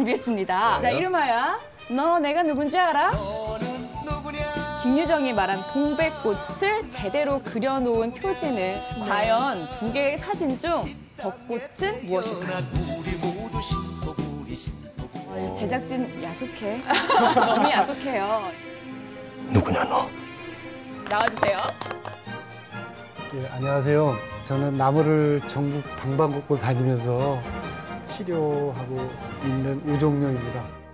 준비했습니다. 자, 이름하여 너 내가 누군지 알아? 김유정이 말한 동백꽃을 제대로 그려놓은 표지는 과연 두 개의 사진 중 벚꽃은 무엇일까요? 어, 제작진 야속해. 너무 야속해요. 누구냐 너? 나와주세요. 예, 안녕하세요. 저는 나무를 전국 방방곡곡 다니면서 치료하고 있는 우종룡입니다.